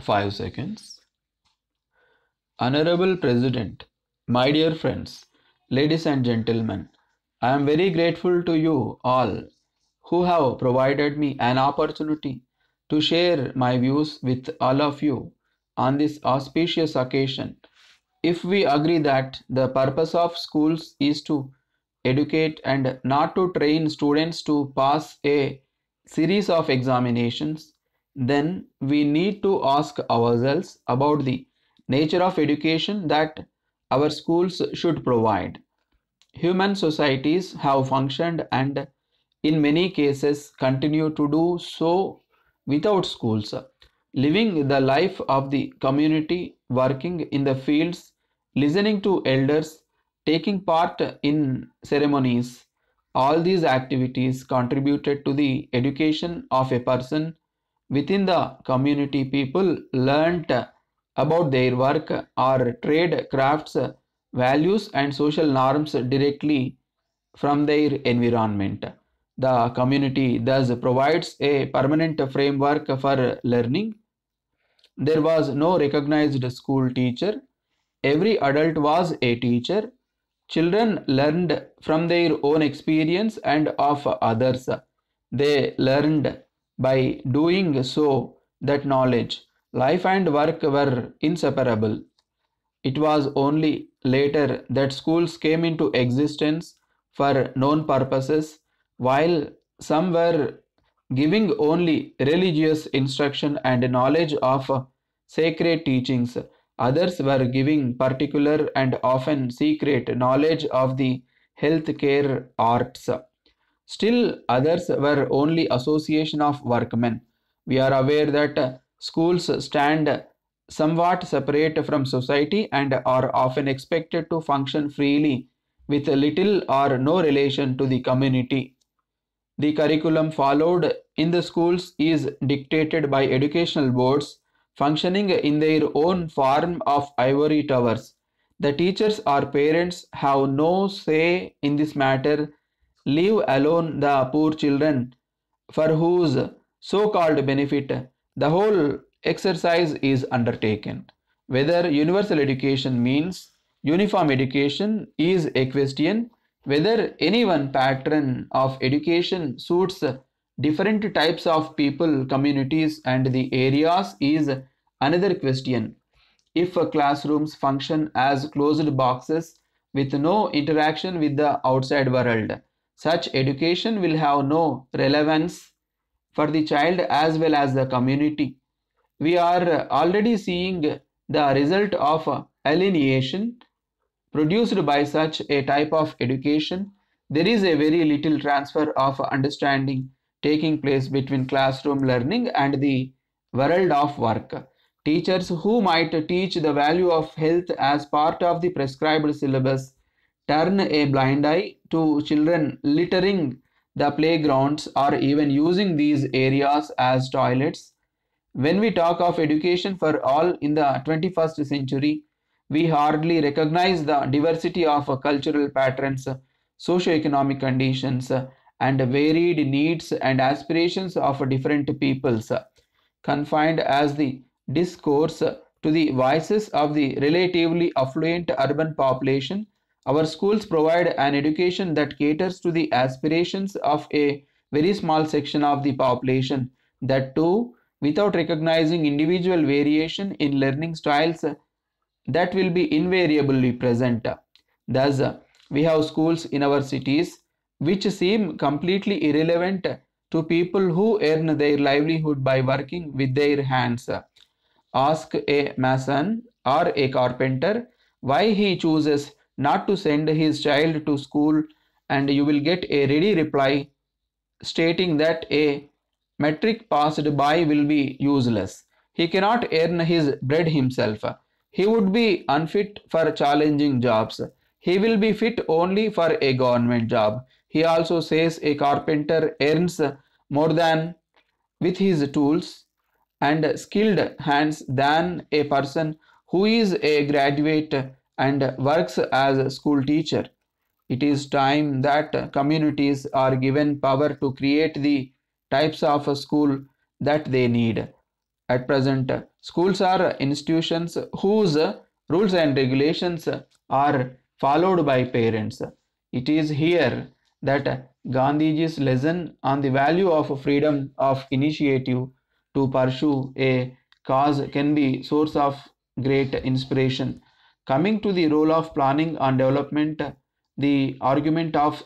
5 seconds. Honorable President, my dear friends, ladies and gentlemen, I am very grateful to you all who have provided me an opportunity to share my views with all of you on this auspicious occasion. If we agree that the purpose of schools is to educate and not to train students to pass a series of examinations, then we need to ask ourselves about the nature of education that our schools should provide. Human societies have functioned and in many cases continue to do so without schools. Living the life of the community, working in the fields, listening to elders, taking part in ceremonies, all these activities contributed to the education of a person within the community. People learnt about their work or trade crafts, values, and social norms directly from their environment. The community thus provides a permanent framework for learning. There was no recognized school teacher. Every adult was a teacher. Children learned from their own experience and of others. They learned by doing so that knowledge, life, and work were inseparable. It was only later that schools came into existence for known purposes, while some were giving only religious instruction and knowledge of sacred teachings. Others were giving particular and often secret knowledge of the healthcare arts. Still others were only association of workmen. We are aware that schools stand somewhat separate from society and are often expected to function freely with little or no relation to the community. The curriculum followed in the schools is dictated by educational boards functioning in their own form of ivory towers. The teachers or parents have no say in this matter, leave alone the poor children for whose so called benefit the whole exercise is undertaken. Whether universal education means uniform education is a question. Whether any one pattern of education suits different types of people, communities, and the areas is another question. If classrooms function as closed boxes with no interaction with the outside world, such education will have no relevance for the child as well as the community. We are already seeing the result of alienation produced by such a type of education. There is a very little transfer of understanding taking place between classroom learning and the world of work. Teachers who might teach the value of health as part of the prescribed syllabus turn a blind eye to children littering the playgrounds or even using these areas as toilets. When we talk of education for all in the 21st century, we hardly recognize the diversity of cultural patterns, socio-economic conditions, and varied needs and aspirations of different peoples, confined as the discourse to the voices of the relatively affluent urban population. Our schools provide an education that caters to the aspirations of a very small section of the population, that too without recognizing individual variation in learning styles that will be invariably present. Thus, we have schools in our cities which seem completely irrelevant to people who earn their livelihood by working with their hands. Ask a mason or a carpenter why he chooses not to send his child to school and you will get a ready reply stating that a matric passed by will be useless. He cannot earn his bread himself. He would be unfit for challenging jobs. He will be fit only for a government job. He also says a carpenter earns more than with his tools and skilled hands than a person who is a graduate and works as a school teacher. It is time that communities are given power to create the types of a school that they need. at present schools are institutions whose rules and regulations are followed by parents. It is here that Gandhiji's lesson on the value of freedom of initiative to pursue a cause can be source of great inspiration. Coming to the role of planning and development, the argument of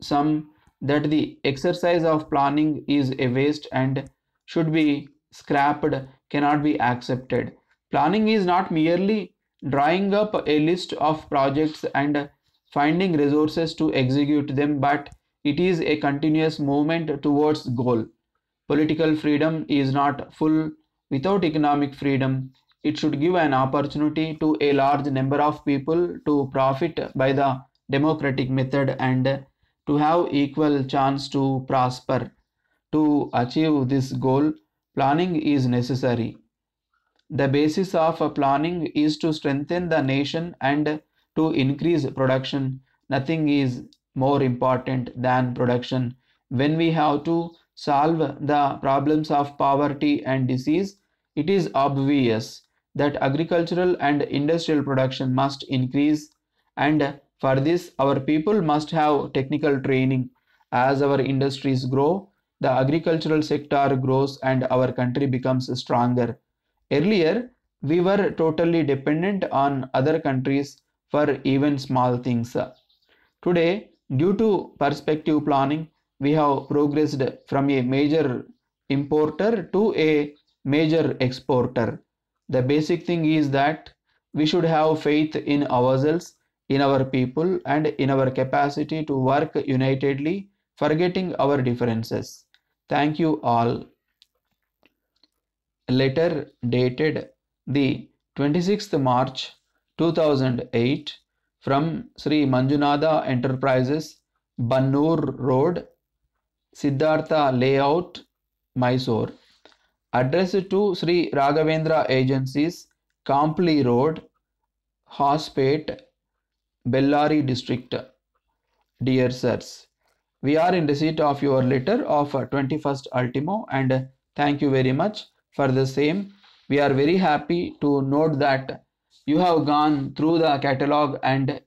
some that the exercise of planning is a waste and should be scrapped cannot be accepted. Planning is not merely drawing up a list of projects and finding resources to execute them, but it is a continuous movement towards goal. Political freedom is not full without economic freedom. It should give an opportunity to a large number of people to profit by the democratic method and to have equal chance to prosper. To achieve this goal, planning is necessary. The basis of planning is to strengthen the nation and to increase production. Nothing is more important than production. When we have to solve the problems of poverty and disease, it is obvious that agricultural and industrial production must increase and for this our people must have technical training. As our industries grow, the agricultural sector grows and our country becomes stronger. Earlier, we were totally dependent on other countries for even small things. Today, due to perspective planning, we have progressed from a major importer to a major exporter. The basic thing is that we should have faith in ourselves, in our people, and in our capacity to work unitedly, forgetting our differences. Thank you all letter dated the 26th March 2008 from Sri Manjunatha Enterprises, Bannur Road, Siddhartha Layout, Mysore. Addressed to Sri Raghavendra Agencies, Kampli Road, Hospet, Bellary District. Dear sirs, we are in receipt of your letter of 21st ultimo and thank you very much for the same, we are very happy to note that you have gone through the catalog and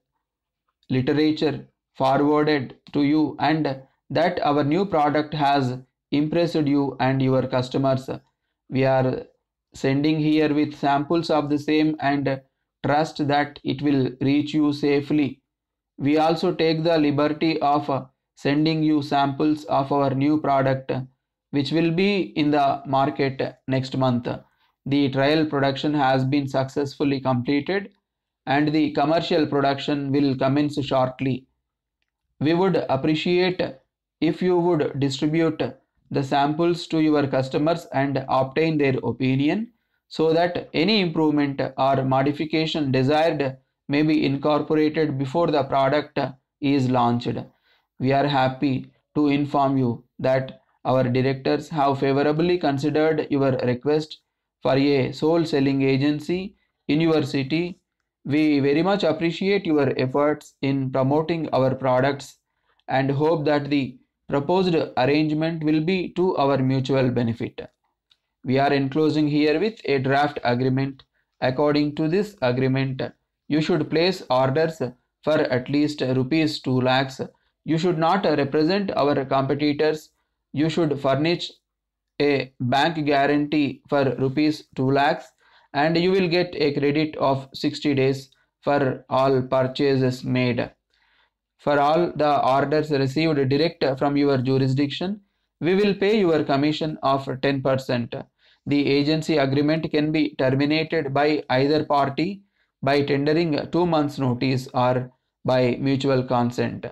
literature forwarded to you and that our new product has impressed you and your customers. We are sending here with samples of the same and trust that it will reach you safely. We also take the liberty of sending you samples of our new product which will be in the market next month. The trial production has been successfully completed and the commercial production will commence shortly. We would appreciate if you would distribute the samples to your customers and obtain their opinion so that any improvement or modification desired may be incorporated before the product is launched. We are happy to inform you that our directors have favorably considered your request for a sole selling agency in your city. We very much appreciate your efforts in promoting our products and hope that the proposed arrangement will be to our mutual benefit. We are enclosing here with a draft agreement. According to this agreement, you should place orders for at least rupees 2 lakhs. You should not represent our competitors you should furnish a bank guarantee for rupees 2 lakhs and you will get a credit of 60 days for all purchases made. For all the orders received direct from your jurisdiction, we will pay your commission of 10%. The agency agreement can be terminated by either party by tendering two months notice or by mutual consent.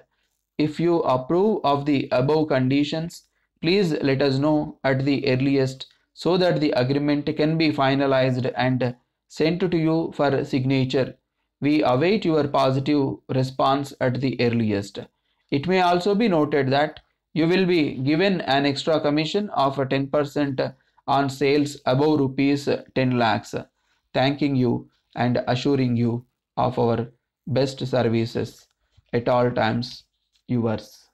If you approve of the above conditions, Please let us know at the earliest so that the agreement can be finalized and sent to you for signature. We await your positive response at the earliest. It may also be noted that you will be given an extra commission of 10% on sales above rupees 10 lakhs. Thanking you and assuring you of our best services at all times. Yours.